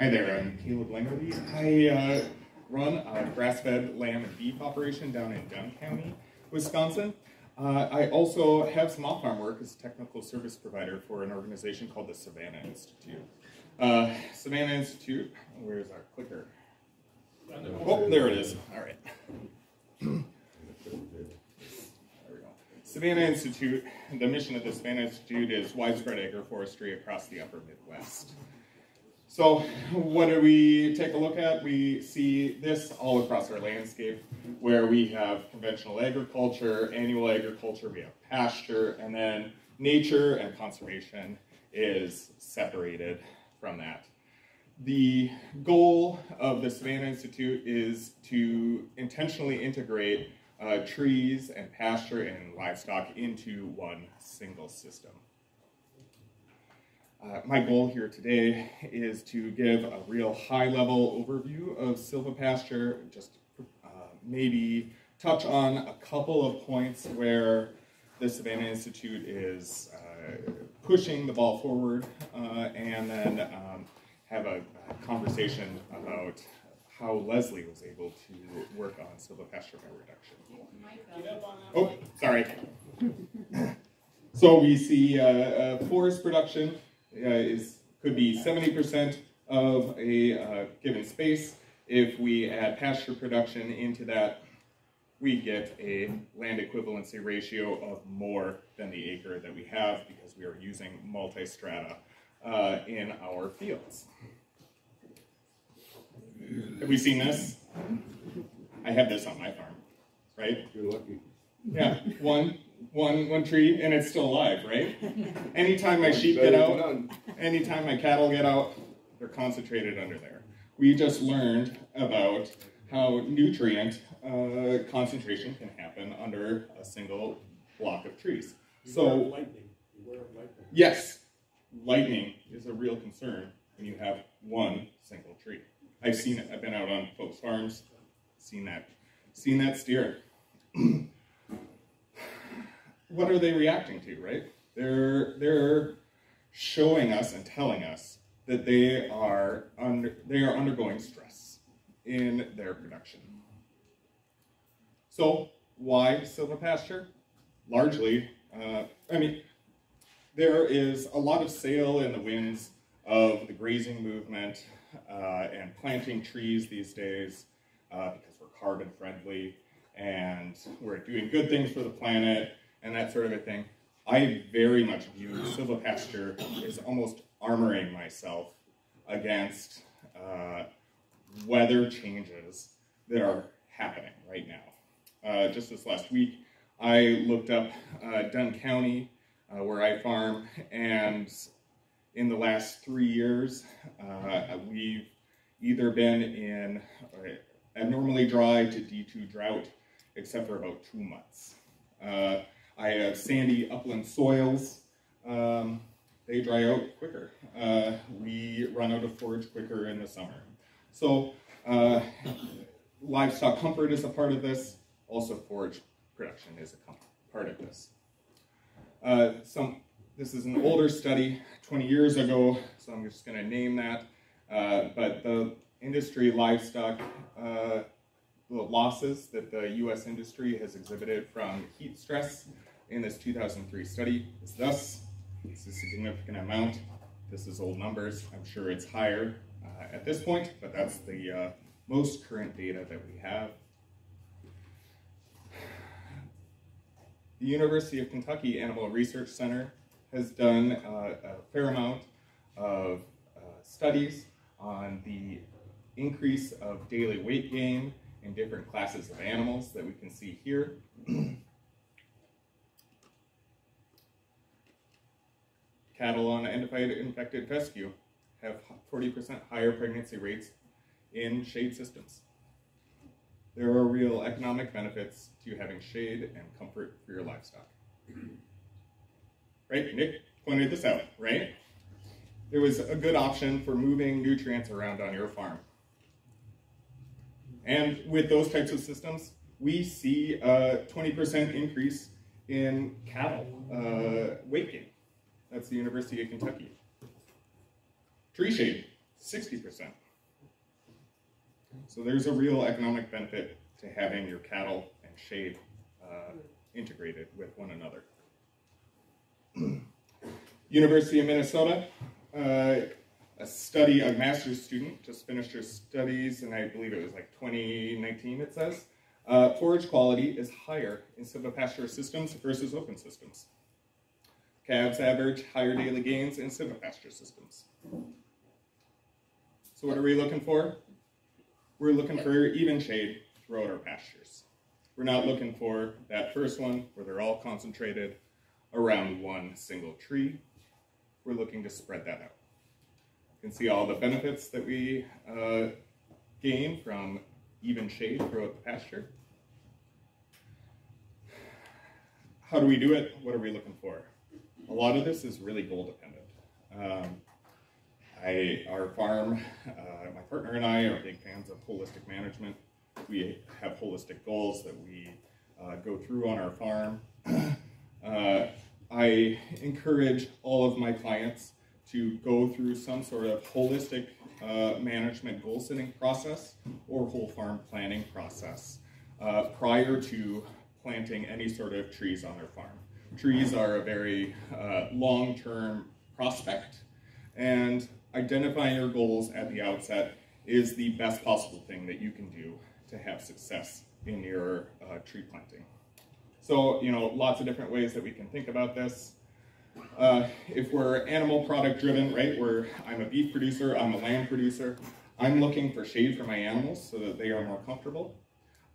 Hi there, I'm Caleb Langley. I uh, run a grass-fed lamb and beef operation down in Dunn County, Wisconsin. Uh, I also have some off-farm work as a technical service provider for an organization called the Savannah Institute. Uh, Savannah Institute, where's our clicker? Oh, there it is. All right. There we go. Savannah Institute, the mission of the Savannah Institute is widespread agroforestry across the upper Midwest. So what do we take a look at? We see this all across our landscape where we have conventional agriculture, annual agriculture, we have pasture, and then nature and conservation is separated from that. The goal of the Savannah Institute is to intentionally integrate uh, trees and pasture and livestock into one single system. Uh, my goal here today is to give a real high-level overview of silvopasture, just uh, maybe touch on a couple of points where the Savannah Institute is uh, pushing the ball forward, uh, and then um, have a, conversation about how Leslie was able to work on silvopasture reduction. Oh, sorry. so we see uh, uh, forest production is could be 70% of a uh, given space. If we add pasture production into that, we get a land equivalency ratio of more than the acre that we have because we are using multi-strata uh, in our fields. Have we seen this? I have this on my farm, right? You're lucky. Yeah, one one one tree and it's still alive, right? Anytime my sheep get out, anytime my cattle get out, they're concentrated under there. We just learned about how nutrient uh, concentration can happen under a single block of trees. So lightning. lightning. Yes, lightning is a real concern when you have one single tree. I've seen it. I've been out on folks' farms, seen that, seen that steer. what are they reacting to, right? They're, they're showing us and telling us that they are, under, they are undergoing stress in their production. So why silvopasture? Largely, uh, I mean, there is a lot of sail in the winds of the grazing movement uh, and planting trees these days uh, because we're carbon friendly and we're doing good things for the planet and that sort of a thing. I very much view silvopasture as almost armoring myself against uh, weather changes that are happening right now. Uh, just this last week, I looked up uh, Dunn County, uh, where I farm, and in the last three years, uh, we've either been in abnormally dry to D2 drought, except for about two months. Uh, I have sandy upland soils. Um, they dry out quicker. Uh, we run out of forage quicker in the summer. So uh, livestock comfort is a part of this. Also forage production is a part of this. Uh, some, this is an older study, 20 years ago, so I'm just going to name that. Uh, but the industry livestock uh, the losses that the U.S. industry has exhibited from heat stress in this 2003 study is thus. It's a significant amount. This is old numbers. I'm sure it's higher uh, at this point, but that's the uh, most current data that we have. The University of Kentucky Animal Research Center has done uh, a fair amount of uh, studies on the increase of daily weight gain in different classes of animals that we can see here. Cattle on infected fescue have 40% higher pregnancy rates in shade systems. There are real economic benefits to having shade and comfort for your livestock. Right, Nick pointed this out, right? It was a good option for moving nutrients around on your farm. And with those types of systems, we see a 20% increase in cattle uh, weight gain. That's the University of Kentucky. Tree shade, 60%. So there's a real economic benefit to having your cattle and shade uh, integrated with one another. University of Minnesota, uh, a study, a master's student just finished her studies, and I believe it was like 2019 it says. Uh, forage quality is higher in silvopasture systems versus open systems. Calves average higher daily gains in silvopasture systems. So what are we looking for? We're looking for even shade throughout our pastures. We're not looking for that first one where they're all concentrated around one single tree. We're looking to spread that out. You can see all the benefits that we uh, gain from even shade throughout the pasture. How do we do it? What are we looking for? A lot of this is really goal dependent. Um, I, our farm, uh, my partner and I are big fans of holistic management. We have holistic goals that we uh, go through on our farm. Uh, I encourage all of my clients to go through some sort of holistic uh, management goal setting process or whole farm planning process uh, prior to planting any sort of trees on their farm. Trees are a very uh, long-term prospect and identifying your goals at the outset is the best possible thing that you can do to have success in your uh, tree planting. So, you know, lots of different ways that we can think about this. Uh, if we're animal product driven, right, where I'm a beef producer, I'm a lamb producer, I'm looking for shade for my animals so that they are more comfortable.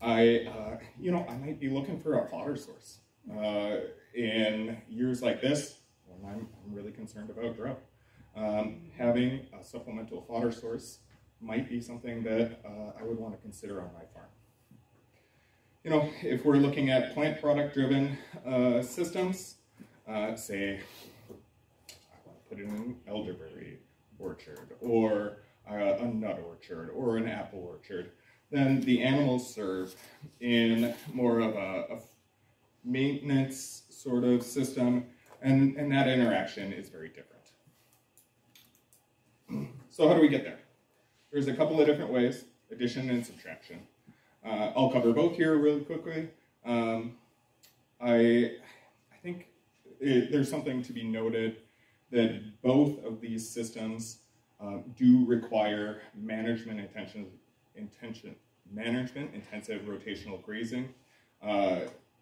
I, uh, you know, I might be looking for a fodder source. Uh, in years like this, when I'm, I'm really concerned about drought um, having a supplemental fodder source might be something that uh, I would want to consider on my farm. You know, if we're looking at plant product driven uh, systems, uh, say I want to put in an elderberry orchard or uh, a nut orchard or an apple orchard, then the animals serve in more of a, a maintenance sort of system, and, and that interaction is very different. So how do we get there? There's a couple of different ways, addition and subtraction. Uh, I'll cover both here really quickly. Um, I, I think it, there's something to be noted that both of these systems uh, do require management intention, intention, management intensive rotational grazing. Uh,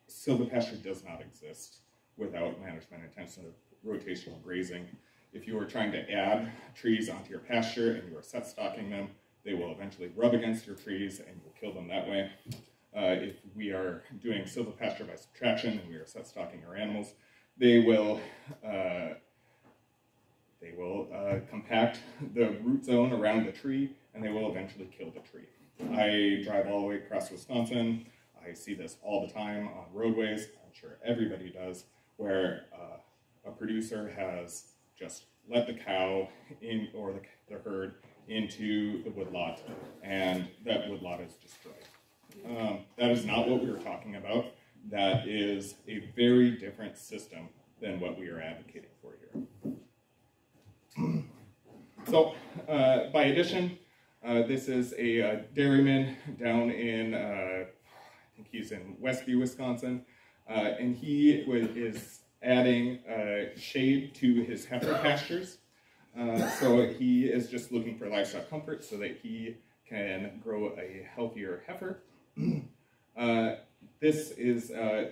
silvopasture does not exist without management intensive rotational grazing. If you are trying to add trees onto your pasture and you are set stocking them, they will eventually rub against your trees and you'll kill them that way. Uh, if we are doing silvopasture by subtraction and we are set stocking our animals, they will uh, they will uh, compact the root zone around the tree and they will eventually kill the tree. I drive all the way across Wisconsin. I see this all the time on roadways. I'm sure everybody does, where uh, a producer has just let the cow in or the, the herd into the woodlot, and that woodlot is destroyed. Um, that is not what we were talking about. That is a very different system than what we are advocating for here. So, uh, by addition, uh, this is a uh, dairyman down in, uh, he's in Westby, Wisconsin, uh, and he is adding uh, shade to his heifer pastures. Uh, so he is just looking for livestock comfort so that he can grow a healthier heifer. Uh, this is uh,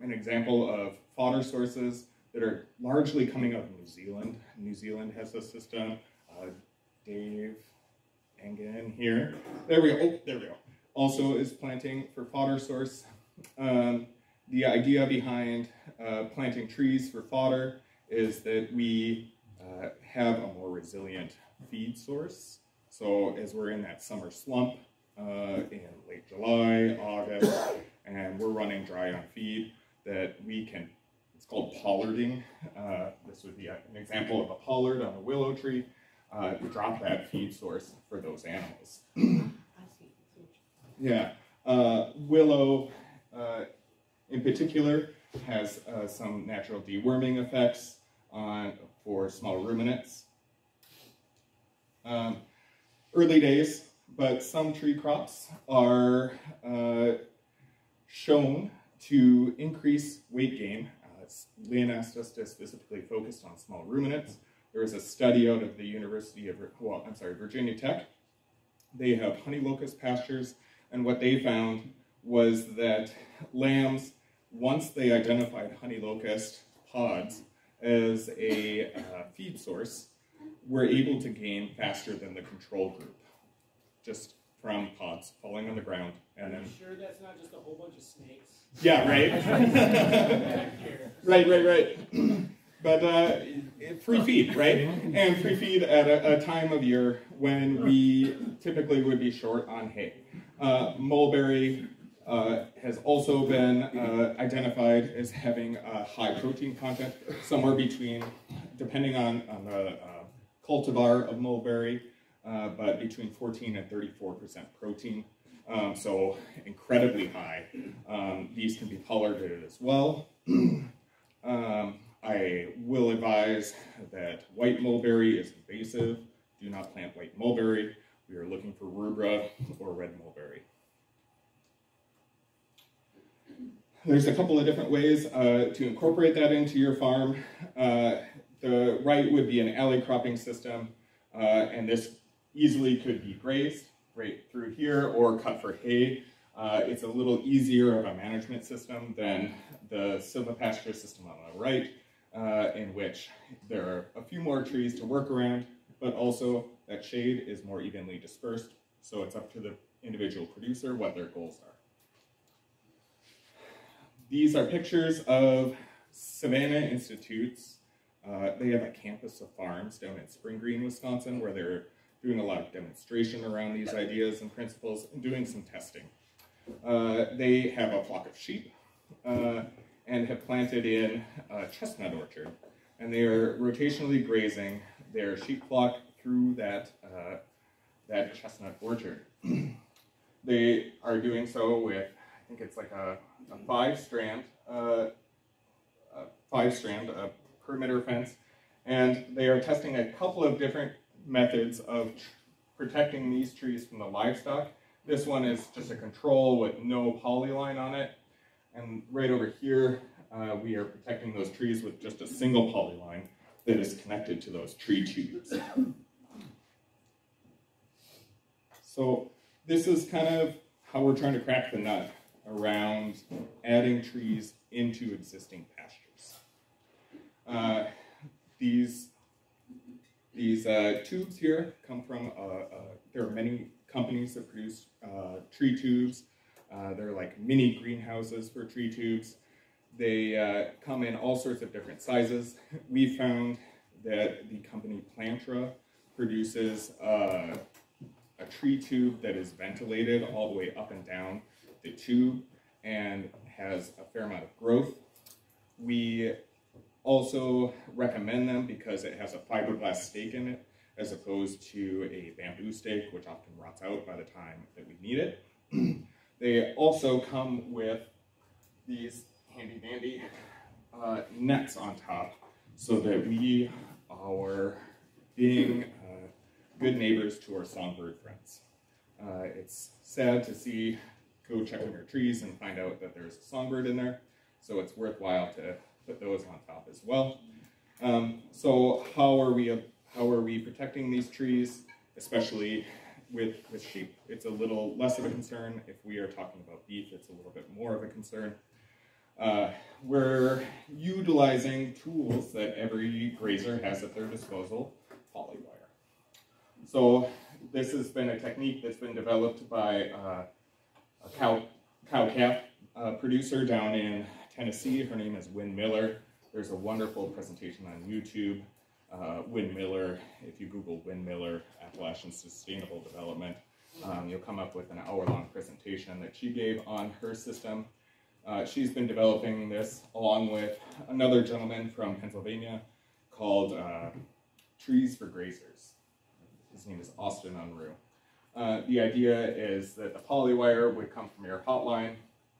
an example of fodder sources that are largely coming out of New Zealand. New Zealand has a system. Uh, Dave Engen here. There we go. Oh, there we go. Also is planting for fodder source. Um, the idea behind uh, planting trees for fodder is that we uh, have a more resilient feed source. So as we're in that summer slump uh, in late July, August, and we're running dry on feed, that we can, it's called pollarding. Uh, this would be an example of a pollard on a willow tree. Uh, drop that feed source for those animals. Yeah, uh, willow in particular has uh, some natural deworming effects on, for small ruminants. Um, early days, but some tree crops are uh, shown to increase weight gain. Uh, Lynn asked us to specifically focus on small ruminants. There was a study out of the University of, well, I'm sorry, Virginia Tech. They have honey locust pastures, and what they found was that lambs, once they identified honey locust pods as a uh, feed source, were able to gain faster than the control group, just from pods falling on the ground. And I'm sure that's not just a whole bunch of snakes. Yeah, right. right, right, right. But uh, free feed, right? And free feed at a, a, time of year when we typically would be short on hay. Uh, mulberry uh, has also been uh, identified as having a high protein content, somewhere between, depending on, on the uh, cultivar of mulberry, uh, but between 14 and 34% protein. Um, so incredibly high. Um, these can be pollarded as well. um, I will advise that white mulberry is invasive. Do not plant white mulberry. We are looking for rubra or red mulberry. There's a couple of different ways uh, to incorporate that into your farm. Uh, the right would be an alley cropping system, uh, and this easily could be grazed right through here or cut for hay. Uh, it's a little easier of a management system than the silvopasture system on the right, uh, in which there are a few more trees to work around, but also that shade is more evenly dispersed, so it's up to the individual producer what their goals are. These are pictures of Savannah Institutes. Uh, they have a campus of farms down in Spring Green, Wisconsin, where they're doing a lot of demonstration around these ideas and principles and doing some testing. Uh, they have a flock of sheep uh, and have planted in a chestnut orchard. And they are rotationally grazing their sheep flock through that, uh, that chestnut orchard. they are doing so with, I think it's like a a five strand, uh, a five strand a perimeter fence, and they are testing a couple of different methods of protecting these trees from the livestock. This one is just a control with no polyline on it, and right over here uh, we are protecting those trees with just a single polyline that is connected to those tree tubes. So this is kind of how we're trying to crack the nut around adding trees into existing pastures. Uh, these these uh, tubes here come from, uh, uh there are many companies that produce uh, tree tubes. Uh, they're like mini greenhouses for tree tubes. They come in all sorts of different sizes. We found that the company Plantra produces a tree tube that is ventilated all the way up and down the tube and has a fair amount of growth. We also recommend them because it has a fiberglass stake in it as opposed to a bamboo stake, which often rots out by the time that we need it. they also come with these handy dandy uh, nets on top so that we are being good neighbors to our songbird friends. Uh, it's sad to see go check on your trees and find out that there's a songbird in there. So it's worthwhile to put those on top as well. Um, so how are we how are we protecting these trees, especially with, with sheep? It's a little less of a concern. If we are talking about beef, it's a little bit more of a concern. Uh, we're utilizing tools that every grazer has at their disposal. So this has been a technique that's been developed by uh, a cow, cow calf uh, producer down in Tennessee. Her name is Win Miller. There's a wonderful presentation on YouTube. Uh, Win Miller, if you Google Win Miller Appalachian Sustainable Development, um, you'll come up with an hour-long presentation that she gave on her system. Uh, she's been developing this along with another gentleman from Pennsylvania called uh, Trees for Graziers. Name is Austin Unruh. Uh, the idea is that the polywire would come from your hotline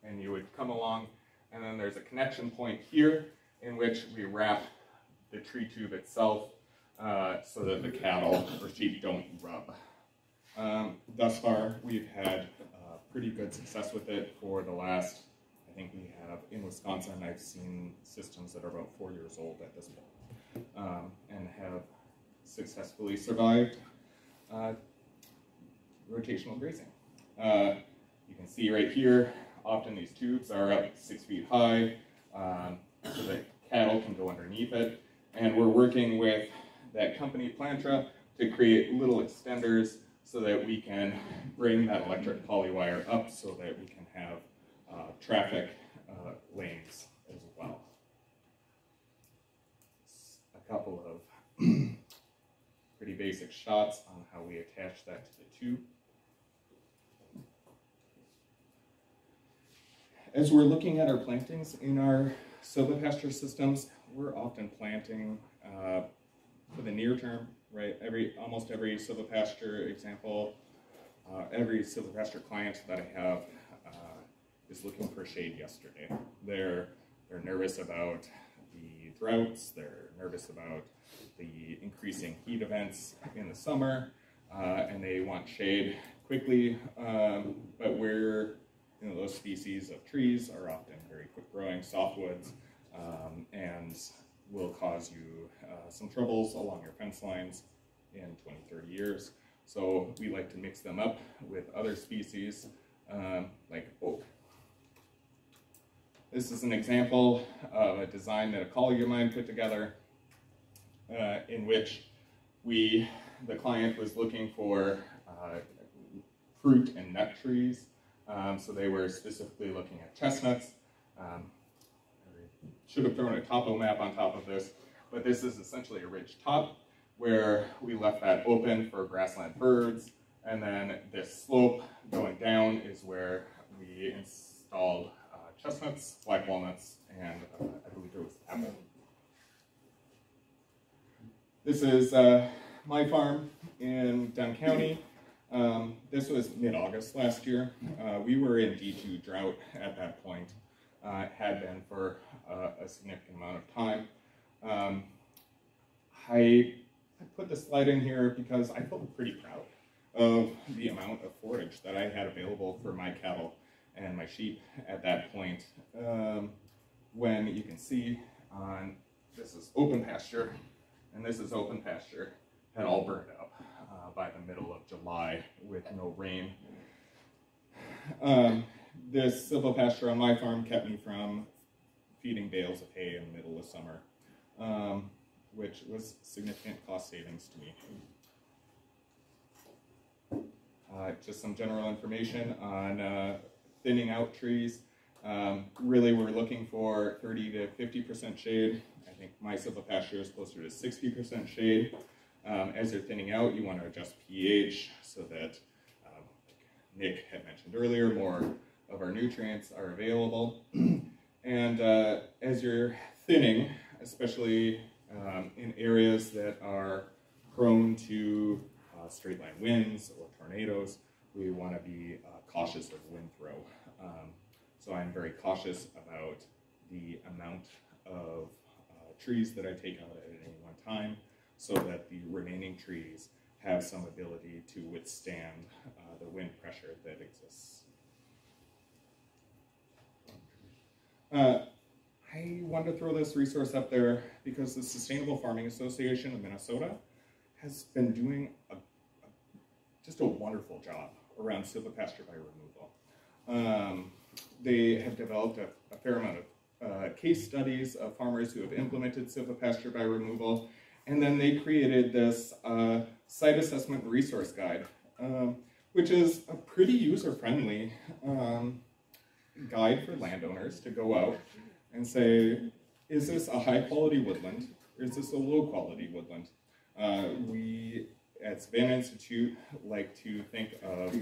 and you would come along and then there's a connection point here in which we wrap the tree tube itself uh, so that the cattle or sheep don't rub. Um, thus far, we've had uh, pretty good success with it for the last, I think we have, in Wisconsin, I've seen systems that are about four years old at this point um, and have successfully survived uh, rotational grazing. Uh, you can see right here, often these tubes are up six feet high, um, so that cattle can go underneath it. And we're working with that company Plantra to create little extenders so that we can bring that electric poly wire up so that we can have uh, traffic uh, lanes as well. A couple of pretty basic shots on how we attach that to the tube. As we're looking at our plantings in our silvopasture systems, we're often planting uh, for the near term, right? Every almost every silvopasture example, uh, every silvopasture client that I have uh, is looking for shade yesterday. They're they're nervous about the droughts. They're nervous about the increasing heat events in the summer, uh, and they want shade quickly. Um, but we're you know, those species of trees are often very quick growing softwoods um, and will cause you uh, some troubles along your fence lines in 20, 30 years. So we like to mix them up with other species um, like oak. This is an example of a design that a colleague of mine put together uh, in which we, the client was looking for uh, fruit and nut trees. Um, so they were specifically looking at chestnuts. Um, should have thrown a topo map on top of this, but this is essentially a ridge top where we left that open for grassland birds. And then this slope going down is where we installed uh, chestnuts, black walnuts, and uh, I believe it was apple. This is uh, my farm in Dunn County. Um, this was mid-August last year. Uh, we were in D2 drought at that point, uh, had been for uh, a significant amount of time. Um, I, I put this slide in here because I felt pretty proud of the amount of forage that I had available for my cattle and my sheep at that point. Um, when you can see on, this is open pasture, and this is open pasture, had all burned up uh, by the middle of July with no rain. Um, this silvopasture on my farm kept me from feeding bales of hay in the middle of summer, um, which was significant cost savings to me. Uh, just some general information on uh, thinning out trees. Um, really, we're looking for 30 to 50% shade. I think my silvopasture is closer to 60% shade. Um, as you're thinning out, you want to adjust pH so that, um, Nick had mentioned earlier, more of our nutrients are available. and uh, as you're thinning, especially um, in areas that are prone to uh, straight line winds or tornadoes, we want to be uh, cautious of wind throw. Um, so I'm very cautious about the amount of trees that I take out at any one time so that the remaining trees have some ability to withstand uh, the wind pressure that exists. Uh, I wanted to throw this resource up there because the Sustainable Farming Association of Minnesota has been doing a, a, just a wonderful job around silvopasture by removal. Um, they have developed a, a fair amount of uh, case studies of farmers who have implemented silvopasture by removal and then they created this uh, site assessment resource guide, um, which is a pretty user-friendly um, guide for landowners to go out and say, is this a high-quality woodland, or is this a low-quality woodland? Uh, we at Savannah Institute like to think of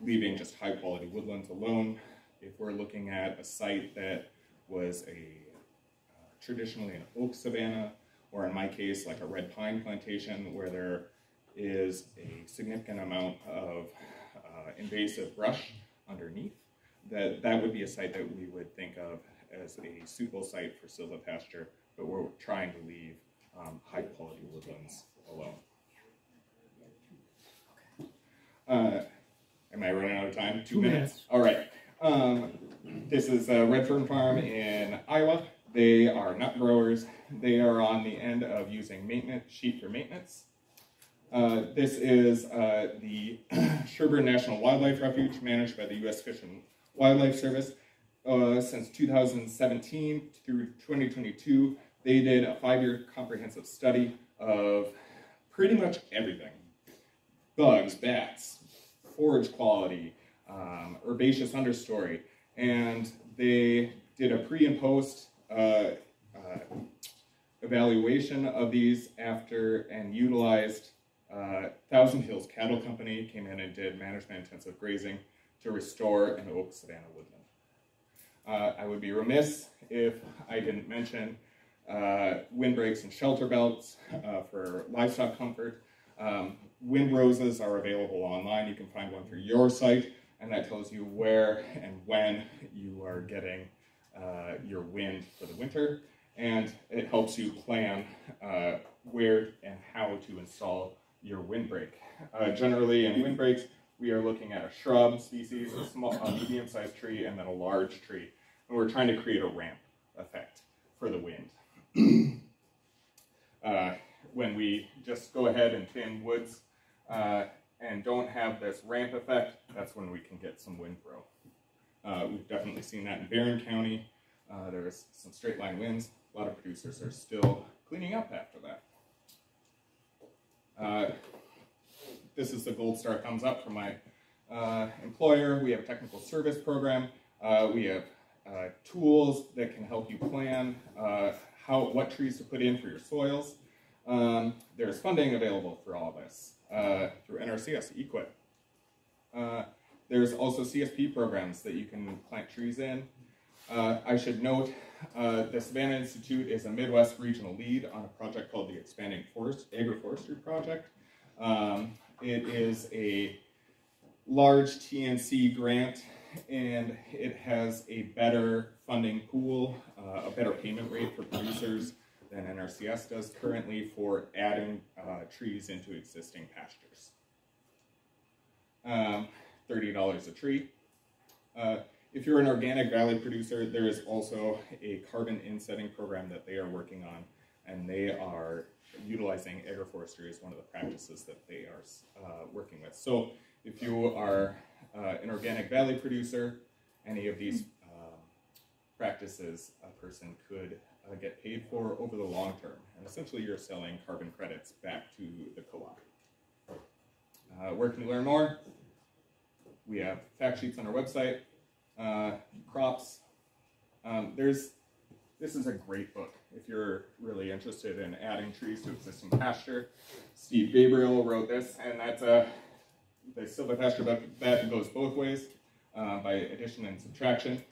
leaving just high-quality woodlands alone. If we're looking at a site that was a uh, traditionally an oak savanna, or in my case, like a red pine plantation where there is a significant amount of uh, invasive brush underneath, that that would be a site that we would think of as a suitable site for silvopasture, but we're trying to leave um, high quality woodlands alone. Uh, am I running out of time? Two, Two minutes. minutes. All right. Um, this is a Redfern Farm in Iowa. They are nut growers. They are on the end of using maintenance sheep for maintenance. Uh, this is uh, the Sherburne National Wildlife Refuge managed by the U.S. Fish and Wildlife Service. Uh, since 2017 through 2022, they did a five-year comprehensive study of pretty much everything. Bugs, bats, forage quality, um, herbaceous understory, and they did a pre and post uh, uh, evaluation of these after and utilized uh, Thousand Hills Cattle Company came in and did management intensive grazing to restore an oak savanna woodland. Uh, I would be remiss if I didn't mention uh, windbreaks and shelter belts uh, for livestock comfort. Um, wind roses are available online. You can find one through your site, and that tells you where and when you are getting uh, your wind for the winter, and it helps you plan uh, where and how to install your windbreak. Uh, generally, in windbreaks, we are looking at a shrub species, a small, a medium-sized tree, and then a large tree, and we're trying to create a ramp effect for the wind. uh, when we just go ahead and thin woods uh, and don't have this ramp effect, that's when we can get some wind throw. Uh, we've definitely seen that in Barron County. Uh, there's some straight line winds. A lot of producers are still cleaning up after that. Uh, this is the gold star thumbs up from my uh, employer. We have a technical service program. Uh, we have uh, tools that can help you plan uh, how what trees to put in for your soils. Um, there's funding available for all this uh, through NRCS, EQIP. Uh, there's also CSP programs that you can plant trees in. Uh, I should note uh, the Savannah Institute is a Midwest regional lead on a project called the Expanding Forest Agroforestry Project. Um, it is a large TNC grant and it has a better funding pool, uh, a better payment rate for producers than NRCS does currently for adding uh, trees into existing pastures. Um, $30 a tree. Uh, if you're an organic valley producer, there is also a carbon insetting program that they are working on, and they are utilizing agroforestry as one of the practices that they are uh, working with. So if you are uh, an organic valley producer, any of these um, practices a person could uh, get paid for over the long term. And essentially you're selling carbon credits back to the co-op. Uh, where can you learn more? We have fact sheets on our website, uh, crops. Um, there's, this is a great book if you're really interested in adding trees to existing pasture. Steve Gabriel wrote this, and that's a, the silvopasture book that goes both ways uh, by addition and subtraction.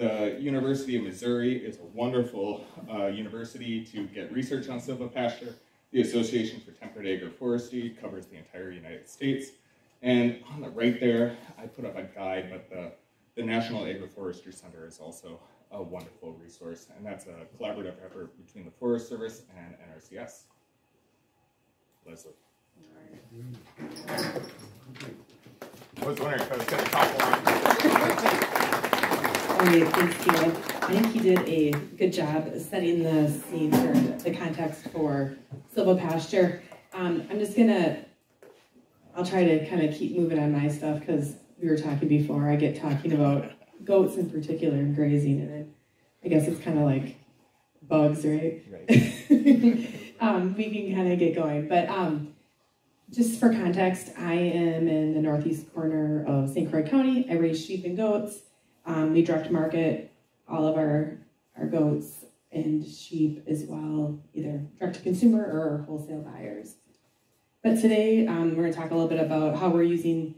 The University of Missouri is a wonderful uh, university to get research on silvopasture. The Association for Temperate Agroforestry covers the entire United States. And on the right there, I put up a guide, but the, the National Agroforestry Center is also a wonderful resource, and that's a collaborative effort between the Forest Service and NRCS. Leslie. I was wondering if I was going to long. Okay, thanks, Caleb. I think he did a good job setting the scene for the context for silvopasture. Um, I'm just gonna, I'll try to kind of keep moving on my stuff because we were talking before. I get talking about goats in particular and grazing, and I guess it's kind of like bugs, right? Right. um, we can kind of get going, but um, just for context, I am in the northeast corner of St. Croix County. I raise sheep and goats. Um, we direct market all of our, our goats and sheep as well, either direct to consumer or wholesale buyers. But today um, we're going to talk a little bit about how we're using,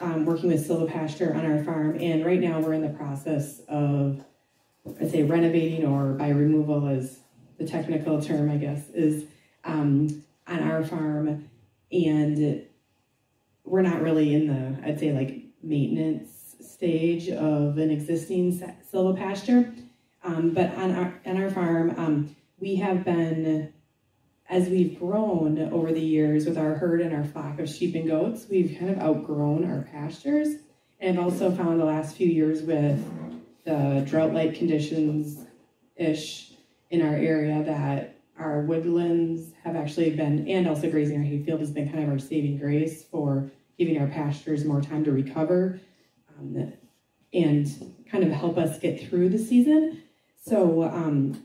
um, working with silvopasture on our farm. And right now we're in the process of, I'd say, renovating or by removal is the technical term, I guess, is um, on our farm. And we're not really in the, I'd say, like maintenance stage of an existing silvopasture. Um, but on our on our farm, um, we have been as we've grown over the years with our herd and our flock of sheep and goats, we've kind of outgrown our pastures. And I've also found the last few years with the drought-like conditions ish in our area that our woodlands have actually been, and also grazing our hayfield has been kind of our saving grace for giving our pastures more time to recover um, and kind of help us get through the season. So um,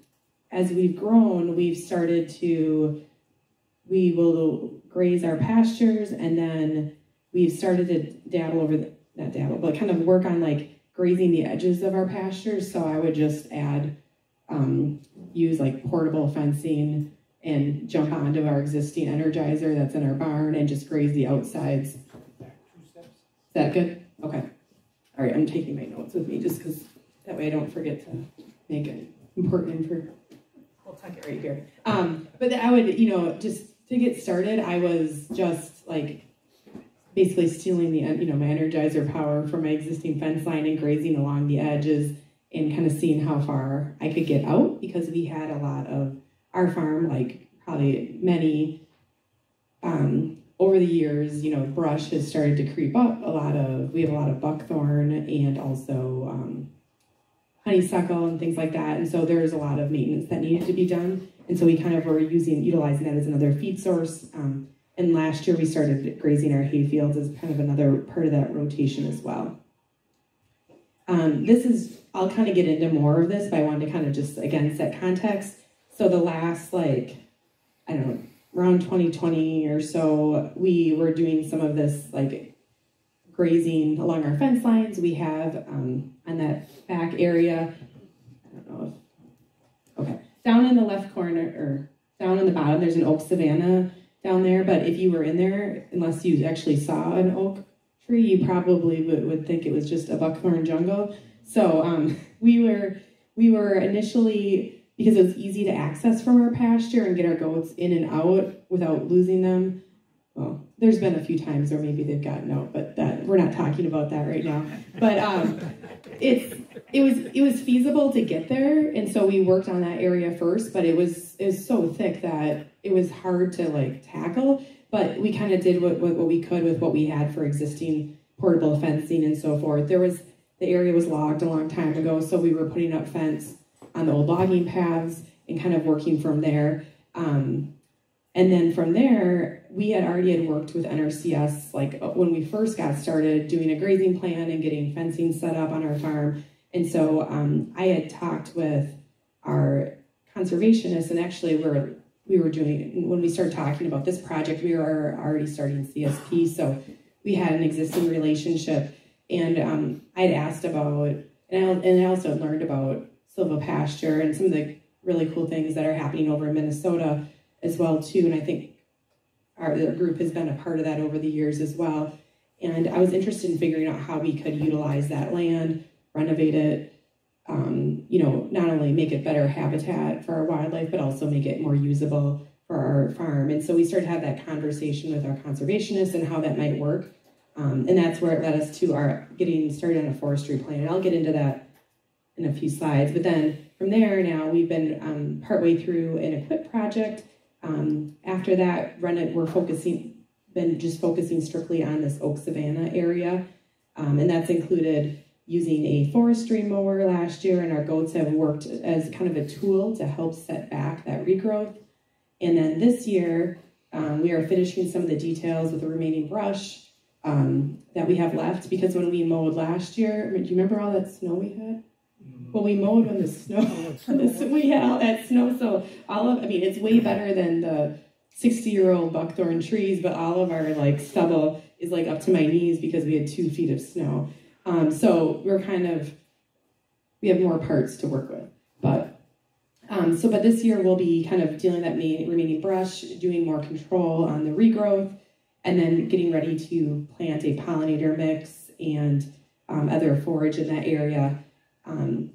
as we've grown, we've started to, we will graze our pastures and then we've started to dabble over, the, not dabble, but kind of work on like grazing the edges of our pastures. So I would just add, um, use like portable fencing and jump onto our existing energizer that's in our barn and just graze the outsides. Is that good? Okay. All right, I'm taking my notes with me just because that way I don't forget to make it important for. I'll tuck it right here. Um, but I would, you know, just to get started, I was just like basically stealing the, you know, my energizer power from my existing fence line and grazing along the edges and kind of seeing how far I could get out because we had a lot of our farm, like probably many um, over the years, you know, brush has started to creep up. A lot of we have a lot of buckthorn and also um, honeysuckle and things like that. And so there's a lot of maintenance that needed to be done. And so we kind of were using utilizing that as another feed source. Um, and last year we started grazing our hay fields as kind of another part of that rotation as well. Um, this is I'll kind of get into more of this, but I wanted to kind of just again set context. So the last like I don't know around 2020 or so, we were doing some of this like grazing along our fence lines. We have um, on that back area, I don't know if, okay, down in the left corner or down in the bottom, there's an oak savanna down there. But if you were in there, unless you actually saw an oak tree, you probably would, would think it was just a buckthorn jungle. So um, we were we were initially because it was easy to access from our pasture and get our goats in and out without losing them. Well, there's been a few times where maybe they've gotten out, but that we're not talking about that right now. But um, it's it was it was feasible to get there, and so we worked on that area first. But it was it was so thick that it was hard to like tackle. But we kind of did what, what what we could with what we had for existing portable fencing and so forth. There was the area was logged a long time ago, so we were putting up fence on the old logging paths and kind of working from there. Um, and then from there, we had already had worked with NRCS like uh, when we first got started doing a grazing plan and getting fencing set up on our farm. And so um, I had talked with our conservationists, and actually we're we were doing when we started talking about this project, we were already starting CSP, so we had an existing relationship. And um, I'd asked about, and I, and I also learned about silvopasture and some of the really cool things that are happening over in Minnesota as well too. And I think our, our group has been a part of that over the years as well. And I was interested in figuring out how we could utilize that land, renovate it, um, you know, not only make it better habitat for our wildlife, but also make it more usable for our farm. And so we started to have that conversation with our conservationists and how that might work. Um, and that's where it led us to our getting started on a forestry plan. And I'll get into that in a few slides. But then from there now, we've been um, partway through an EQIP project. Um, after that, run it, we're focusing, been just focusing strictly on this oak savanna area. Um, and that's included using a forestry mower last year, and our goats have worked as kind of a tool to help set back that regrowth. And then this year, um, we are finishing some of the details with the remaining brush um, that we have left because when we mowed last year, do you remember all that snow we had? Well, we mowed when the snow, the, we had all that snow, so all of, I mean, it's way better than the 60 year old buckthorn trees, but all of our like stubble is like up to my knees because we had two feet of snow. Um, so we're kind of, we have more parts to work with. But, um, so, but this year we'll be kind of dealing that main, remaining brush, doing more control on the regrowth, and then getting ready to plant a pollinator mix and um, other forage in that area. Um,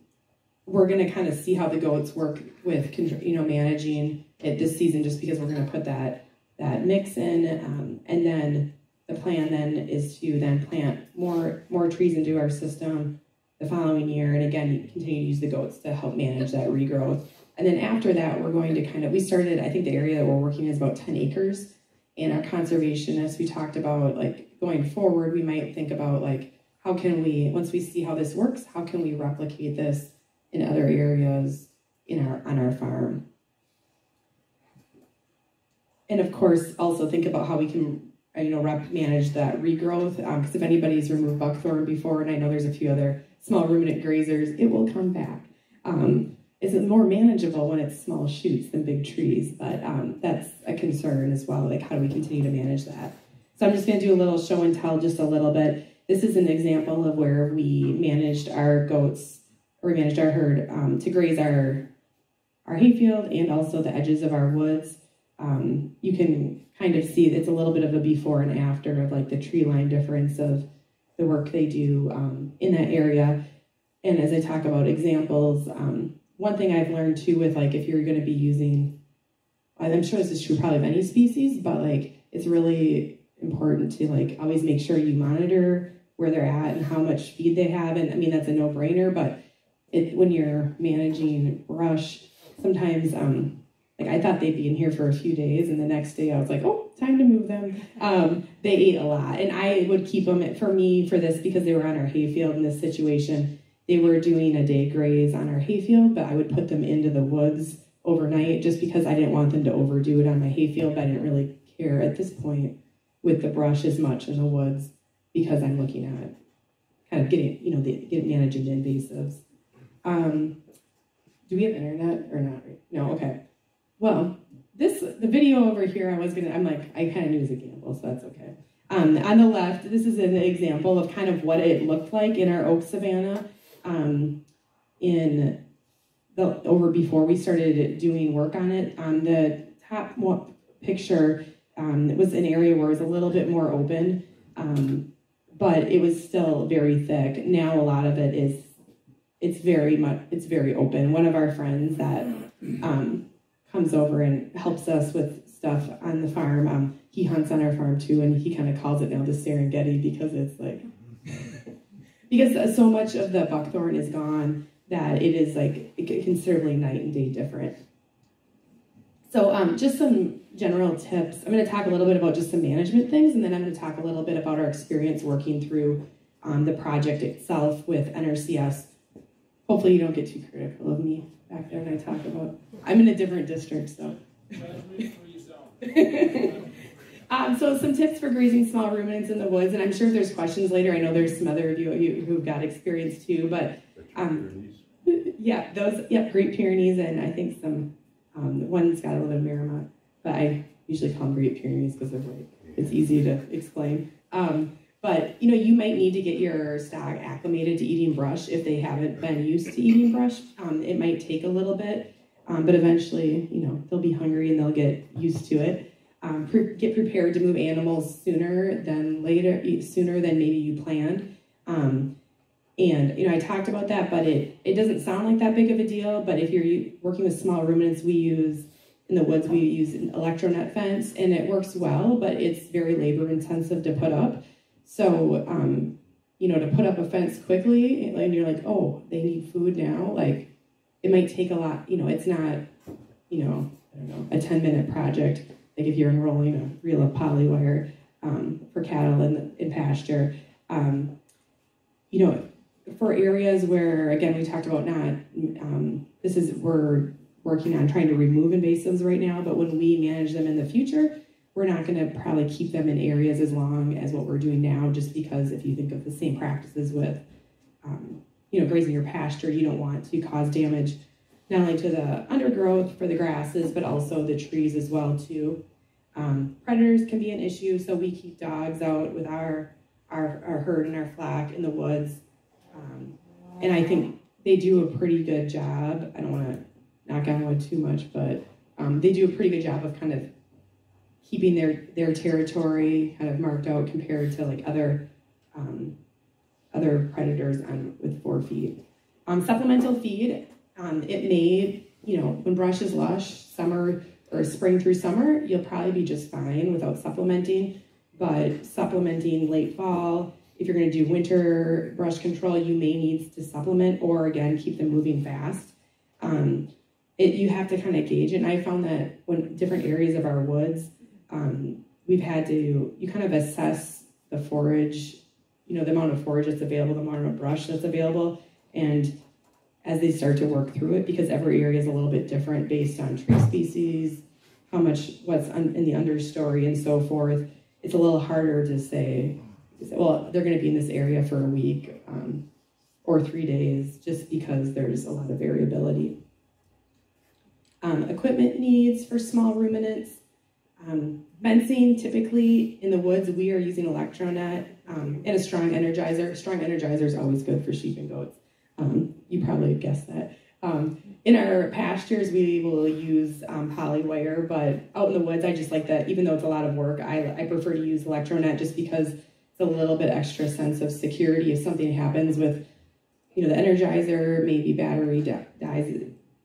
we're going to kind of see how the goats work with you know managing it this season just because we're going to put that that mix in um, and then the plan then is to then plant more more trees into our system the following year and again continue to use the goats to help manage that regrowth And then after that, we're going to kind of, we started, I think the area that we're working is about 10 acres. And our conservationists, we talked about like going forward, we might think about like, how can we, once we see how this works, how can we replicate this in other areas in our, on our farm? And of course, also think about how we can, you know, rep, manage that regrowth. Because if anybody's removed buckthorn before, and I know there's a few other small ruminant grazers, it will come back. Um, it's more manageable when it's small shoots than big trees, but um, that's a concern as well. Like, how do we continue to manage that? So I'm just going to do a little show and tell, just a little bit. This is an example of where we managed our goats, or we managed our herd um, to graze our our hayfield and also the edges of our woods. Um, you can kind of see it's a little bit of a before and after of like the tree line difference of the work they do um, in that area. And as I talk about examples, um, one thing I've learned too with like if you're going to be using, I'm sure this is true probably of any species, but like it's really important to like always make sure you monitor where they're at and how much feed they have. And I mean that's a no brainer, but it when you're managing brush, sometimes um, like I thought they'd be in here for a few days, and the next day I was like, oh, time to move them. Um, they ate a lot, and I would keep them for me for this because they were on our hayfield in this situation. They were doing a day graze on our hayfield, but I would put them into the woods overnight just because I didn't want them to overdo it on my hayfield. But I didn't really care at this point with the brush as much in the woods because I'm looking at kind of getting, you know, the, getting managing the invasives. Um, do we have internet or not? No, okay. Well, this the video over here, I was gonna. I'm like, I kind of knew as a gamble, so that's okay. Um, on the left, this is an example of kind of what it looked like in our oak savanna. Um, in the over before we started doing work on it. On the top picture, um, it was an area where it was a little bit more open, um, but it was still very thick. Now a lot of it is it's very much it's very open. One of our friends that um, comes over and helps us with stuff on the farm. Um, he hunts on our farm too, and he kind of calls it now the Serengeti because it's like because so much of the buckthorn is gone that it is like considerably night and day different. So um, just some general tips. I'm going to talk a little bit about just some management things, and then I'm going to talk a little bit about our experience working through um, the project itself with NRCS. Hopefully, you don't get too critical of me back there when I talk about. I'm in a different district, so. um, so some tips for grazing small ruminants in the woods, and I'm sure if there's questions later. I know there's some other of you who've got experience too, but um, yeah, those yeah, Great Pyrenees, and I think some um, one's got a little bit of Maremont, but I usually call them Great Pyrenees because like it's easy to explain. Um, but you know, you might need to get your stock acclimated to eating brush if they haven't been used to eating brush. Um, it might take a little bit, um, but eventually, you know, they'll be hungry and they'll get used to it. Um, pre- get prepared to move animals sooner than later, sooner than maybe you planned. Um, and you know, I talked about that, but it it doesn't sound like that big of a deal. But if you're working with small ruminants, we use in the woods we use an electronet fence, and it works well, but it's very labor intensive to put up. So, um, you know, to put up a fence quickly, and you're like, oh, they need food now. Like, it might take a lot. You know, it's not, you know, I don't know, a 10 minute project. Like if you're enrolling a reel of poly wire um, for cattle in, in pasture. Um, you know, for areas where, again, we talked about not, um, this is, we're working on trying to remove invasives right now, but when we manage them in the future, we're not going to probably keep them in areas as long as what we're doing now, just because if you think of the same practices with, um, you know, grazing your pasture, you don't want to cause damage not only to the undergrowth for the grasses, but also the trees as well too. Um, predators can be an issue, so we keep dogs out with our our, our herd and our flock in the woods, um, and I think they do a pretty good job. I don't want to knock on wood too much, but um, they do a pretty good job of kind of keeping their their territory kind of marked out compared to like other um, other predators on with four feet. Um, supplemental feed, um, it may you know when brush is lush, summer or spring through summer, you'll probably be just fine without supplementing. But supplementing late fall, if you're going to do winter brush control, you may need to supplement or again keep them moving fast. Um, it you have to kind of gauge it. And I found that when different areas of our woods, um, we've had to you kind of assess the forage, you know, the amount of forage that's available, the amount of brush that's available, and as they start to work through it, because every area is a little bit different based on tree species, how much what's un, in the understory, and so forth. It's a little harder to say, well, they're going to be in this area for a week um, or three days, just because there's a lot of variability. Um, equipment needs for small ruminants. Um, fencing, typically in the woods, we are using electronet um, and a strong energizer. Strong energizer is always good for sheep and goats. Um, you probably guessed that. Um, in our pastures, we will use um, poly wire, but out in the woods, I just like that. Even though it's a lot of work, I, I prefer to use electronet just because it's a little bit extra sense of security if something happens with, you know, the energizer, maybe battery di- dies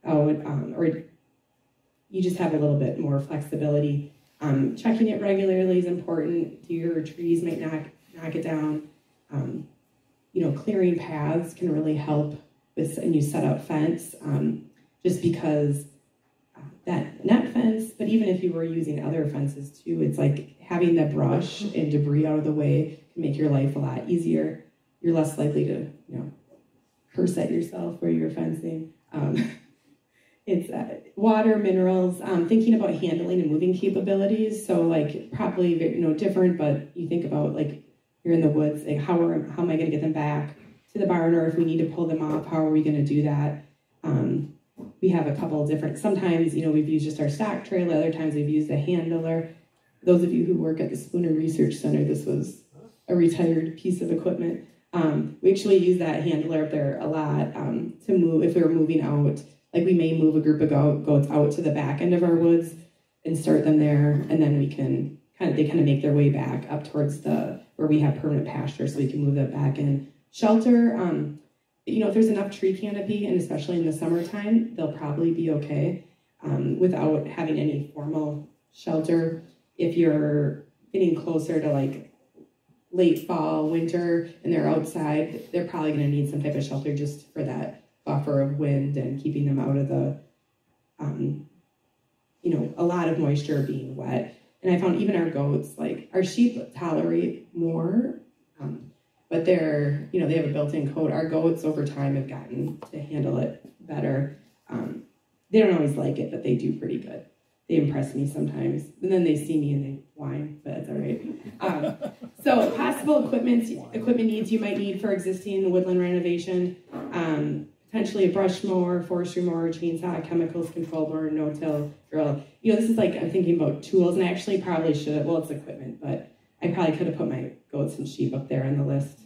out, um, or you just have a little bit more flexibility. Um, checking it regularly is important. Deer or trees might knock knock it down. Um, you know, clearing paths can really help with a new set up fence, um, just because uh, that net fence, but even if you were using other fences too, it's like having the brush and debris out of the way can make your life a lot easier. You're less likely to, you know, curse at yourself where you're fencing. Um, it's uh, water, minerals, um, thinking about handling and moving capabilities. So like probably you know different, but you think about like you're in the woods, like how are how am I going to get them back to the barn, or if we need to pull them off, how are we going to do that? Um, we have a couple different. Sometimes you know we've used just our stock trailer. Other times we've used a handler. Those of you who work at the Spooner Research Center, this was a retired piece of equipment. Um, we actually use that handler up there a lot um, to move if we were moving out. Like we may move a group of goat, goats out to the back end of our woods and start them there, and then we can kind of they kind of make their way back up towards the where we have permanent pasture, so we can move them back in. Shelter, um, you know, if there's enough tree canopy, and especially in the summertime, they'll probably be okay um, without having any formal shelter. If you're getting closer to like late fall, winter, and they're outside, they're probably going to need some type of shelter just for that buffer of wind and keeping them out of the, um, you know, a lot of moisture being wet. And I found even our goats, like our sheep tolerate more, um, but they're, you know, they have a built-in coat. Our goats over time have gotten to handle it better. Um, they don't always like it, but they do pretty good. They impress me sometimes. And then they see me and they whine, but that's all right. Um, so possible equipment equipment needs you might need for existing woodland renovation. Um, potentially a brush mower, forestry mower, chainsaw, chemicals control mower, no-till drill. You know, this is like I'm thinking about tools, and I actually probably should. Well, it's equipment, but I probably could have put my goats and sheep up there on the list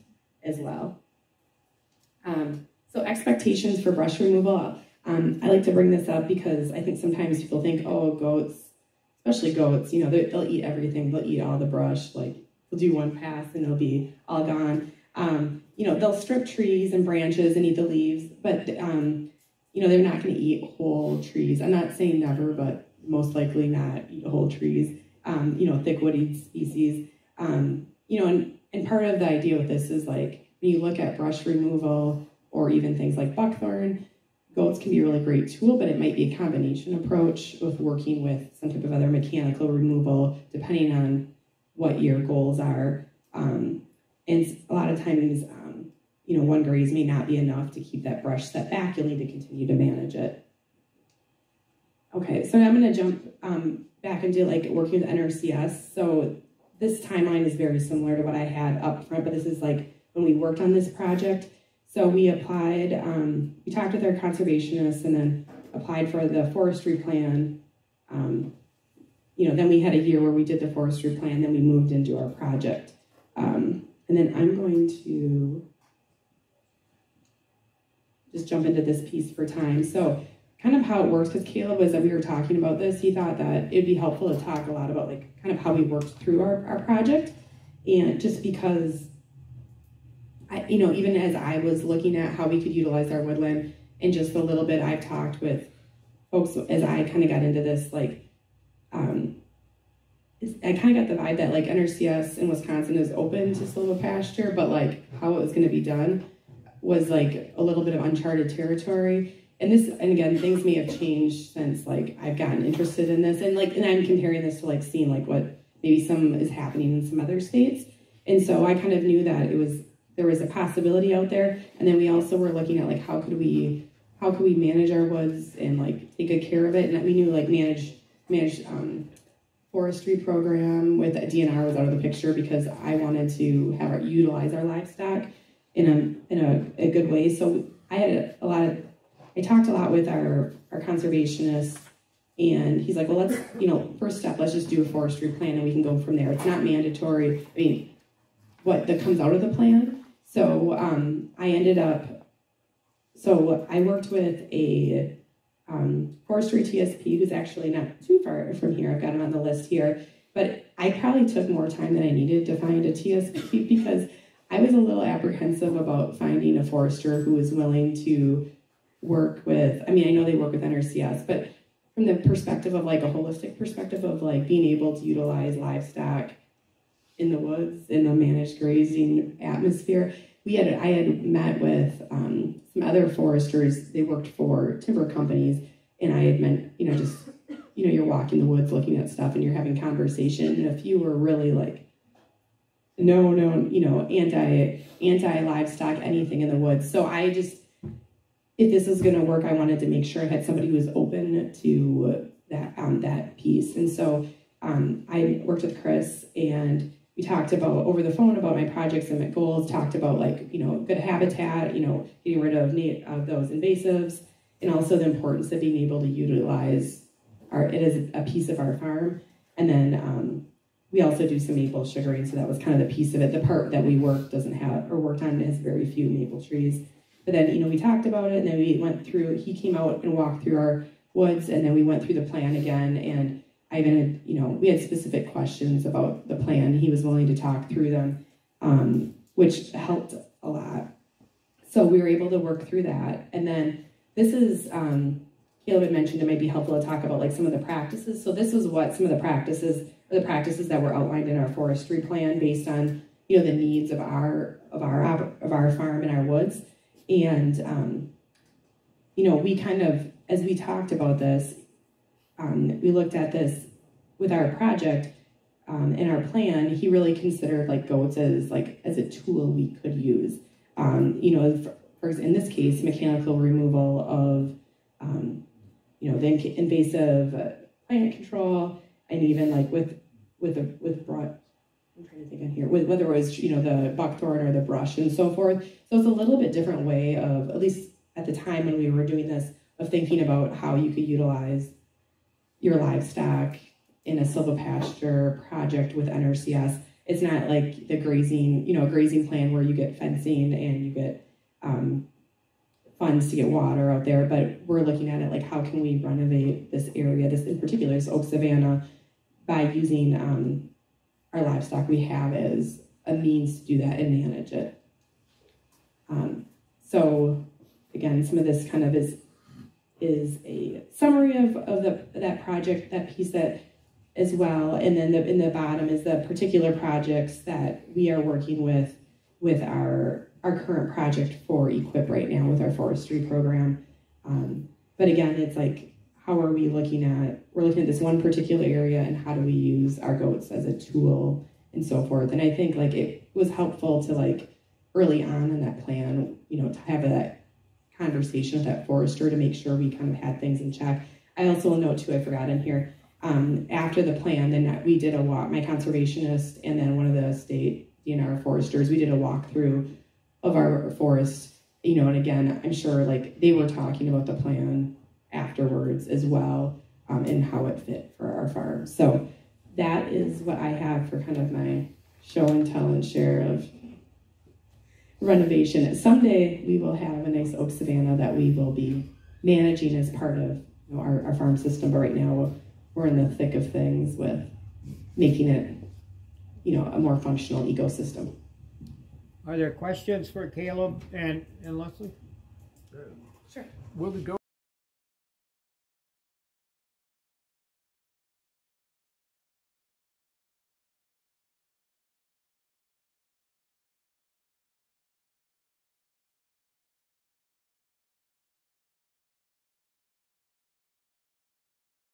as well. Um, so expectations for brush removal. Um, I like to bring this up because I think sometimes people think, oh, goats, especially goats, you know, they'll eat everything. They'll eat all the brush. Like they'll do one pass and it'll be all gone. Um, you know, they'll strip trees and branches and eat the leaves, but um, you know, they're not going to eat whole trees. I'm not saying never, but most likely not eat whole trees. Um, you know, thick woody species. Um, you know, and, and part of the idea with this is like when you look at brush removal or even things like buckthorn, goats can be a really great tool, but it might be a combination approach with working with some type of other mechanical removal, depending on what your goals are. Um, and a lot of times, you know, one graze may not be enough to keep that brush set back. You'll need to continue to manage it. Okay, so I'm going to jump um, back into like working with NRCS. So this timeline is very similar to what I had up front, but this is like when we worked on this project. So we applied, um, we talked with our conservationists and then applied for the forestry plan. Um, you know, then we had a year where we did the forestry plan, then we moved into our project. Um, and then I'm going to just jump into this piece for time. So kind of how it works, because Caleb was that we were talking about this, he thought that it'd be helpful to talk a lot about like kind of how we worked through our, our project. And just because I, you know, even as I was looking at how we could utilize our woodland and just a little bit I've talked with folks as I kind of got into this, like, um, I kind of got the vibe that like NRCS in Wisconsin is open to silvopasture, but like how it was going to be done was like a little bit of uncharted territory. and this, and again, things may have changed since like I've gotten interested in this, and like, and I'm comparing this to like seeing like what maybe some is happening in some other states, and so I kind of knew that it was there was a possibility out there, and then we also were looking at like how could we how could we manage our woods and like take good care of it, and we knew like manage manage um, forestry program with DNR was out of the picture because I wanted to have our, utilize our livestock in a in a, a good way. So I had a, a lot of I talked a lot with our our conservationist, and he's like, well, let's you know first step, let's just do a forestry plan and we can go from there. It's not mandatory. I mean, what that comes out of the plan. So um, I ended up. So I worked with a um, forestry TSP, who's actually not too far from here. I've got him on the list here. But I probably took more time than I needed to find a TSP because I was a little apprehensive about finding a forester who was willing to work with. I mean, I know they work with NRCS, but from the perspective of like a holistic perspective of like being able to utilize livestock in the woods in a managed grazing atmosphere, we had I had met with um, some other foresters. They worked for timber companies, and I had meant you know just you know you're walking the woods looking at stuff and you're having conversation, and a few were really like no no you know anti anti livestock anything in the woods. So I just if this is going to work, I wanted to make sure I had somebody who was open to that um, that piece, and so um, I worked with Chris and we talked about over the phone about my projects and my goals talked about like you know good habitat you know getting rid of, of those invasives and also the importance of being able to utilize our it is a piece of our farm and then um, we also do some maple sugaring so that was kind of the piece of it the part that we worked doesn't have or worked on has very few maple trees but then you know we talked about it and then we went through he came out and walked through our woods and then we went through the plan again and I even, you know, we had specific questions about the plan. He was willing to talk through them, um, which helped a lot. So we were able to work through that. And then this is, um, Caleb had mentioned it might be helpful to talk about like some of the practices. So this was what some of the practices, the practices that were outlined in our forestry plan based on, you know, the needs of our of our of our farm and our woods. And um, you know, we kind of as we talked about this, um, we looked at this with our project um, in our plan. He really considered like goats as like as a tool we could use. Um, you know, for, for, in this case, mechanical removal of um, you know the invasive uh, plant control, and even like with with a with. I'm trying to think on here, with, whether it was you know the buckthorn or the brush and so forth. So it's a little bit different way of at least at the time when we were doing this of thinking about how you could utilize your livestock in a silvopasture project with NRCS. It's not like the grazing, you know, grazing plan where you get fencing and you get um, funds to get water out there, but we're looking at it like how can we renovate this area, this in particular, this Oak Savannah, by using um, our livestock we have as a means to do that and manage it. Um, so again, some of this kind of is is a summary of, of the, that project, that piece that as well. And then the, in the bottom is the particular projects that we are working with with our our current project for EQIP right now with our forestry program. Um, but again, it's like how are we looking at we're looking at this one particular area and how do we use our goats as a tool and so forth. And I think like it was helpful to like early on in that plan, you know, to have that conversation with that forester to make sure we kind of had things in check. I also will note too, I forgot in here, um, after the plan, then we did a walk, my conservationist and then one of the state DNR foresters, we did a walkthrough of our forest, you know, and again, I'm sure like they were talking about the plan afterwards as well um, and how it fit for our farm. So that is what I have for kind of my show and tell and share of renovation. Someday we will have a nice oak savanna that we will be managing as part of you know, our, our farm system. But right now we're in the thick of things with making it, you know, a more functional ecosystem. Are there questions for Caleb and, and Leslie? Sure. Will we go